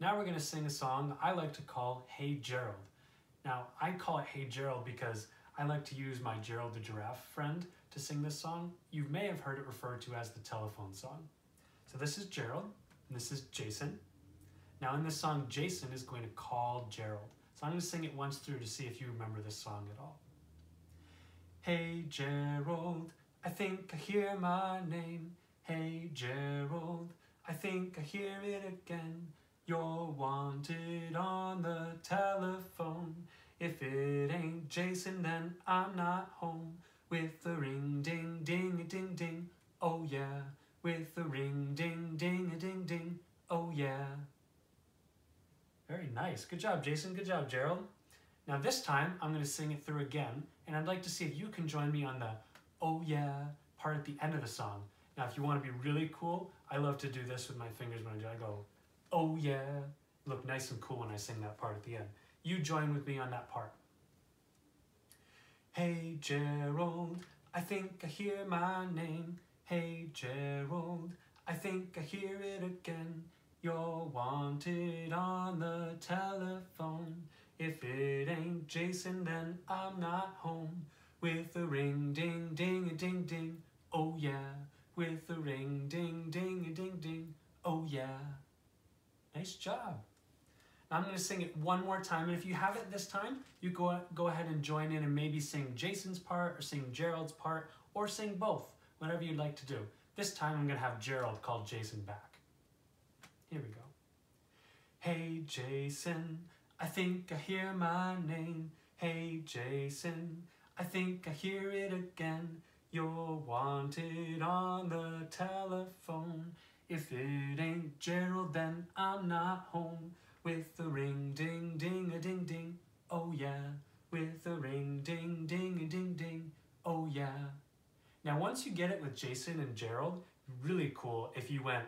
Now we're gonna sing a song I like to call Hey Gerald. Now, I call it Hey Gerald because I like to use my Gerald the Giraffe friend to sing this song. You may have heard it referred to as the telephone song. So this is Gerald, and this is Jason. Now in this song, Jason is going to call Gerald. So I'm going to sing it once through to see if you remember this song at all. Hey Gerald, I think I hear my name. Hey Gerald, I think I hear it again. You're wanted on the telephone. If it ain't Jason, then I'm not home. With the ring ding ding a ding ding, oh yeah. With the ring ding ding a ding ding, oh yeah. Very nice. Good job, Jason. Good job, Gerald. Now this time, I'm going to sing it through again, and I'd like to see if you can join me on the oh yeah part at the end of the song. Now, if you want to be really cool, I love to do this with my fingers when I do. I go, oh yeah. Look nice and cool when I sing that part at the end. You join with me on that part. Hey Gerald, I think I hear my name. Hey Gerald, I think I hear it again. You're wanted on the telephone. If it ain't Jason, then I'm not home. With a ring ding ding a ding Nice job. Now I'm going to sing it one more time, and if you have it this time, you go, go ahead and join in and maybe sing Jason's part, or sing Gerald's part, or sing both, whatever you'd like to do. This time I'm going to have Gerald call Jason back. Here we go. Hey Jason, I think I hear my name. Hey Jason, I think I hear it again. You're wanted on the telephone. If it ain't Gerald, then I'm not home. With the ring ding ding a ding ding, oh yeah. With the ring ding ding a ding ding, oh yeah. Now once you get it with Jason and Gerald, really cool if you went,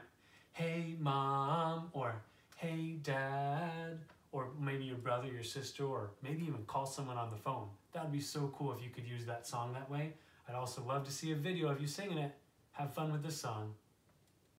hey mom, or hey dad, or maybe your brother, your sister, or maybe even call someone on the phone. That would be so cool if you could use that song that way. I'd also love to see a video of you singing it. Have fun with this song.